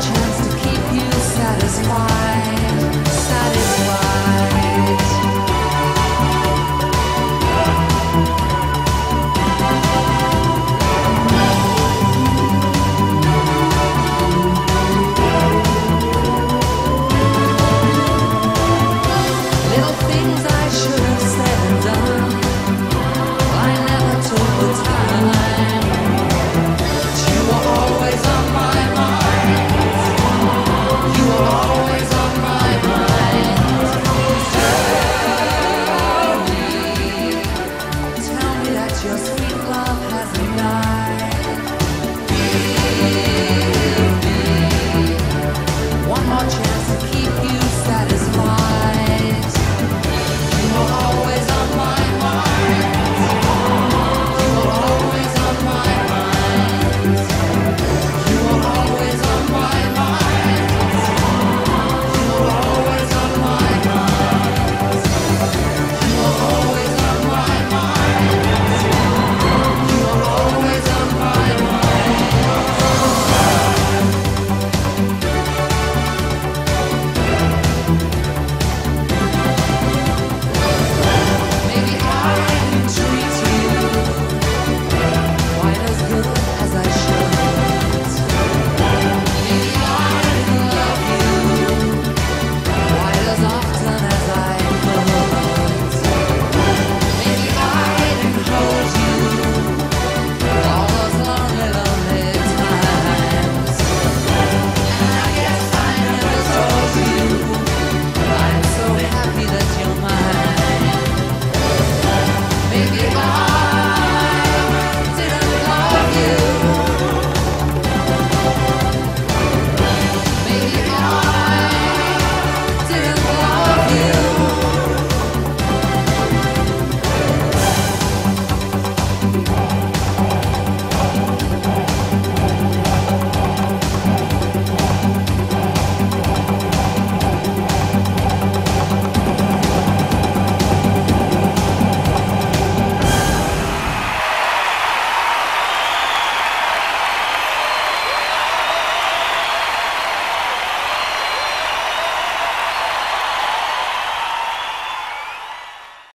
chance to keep you satisfied.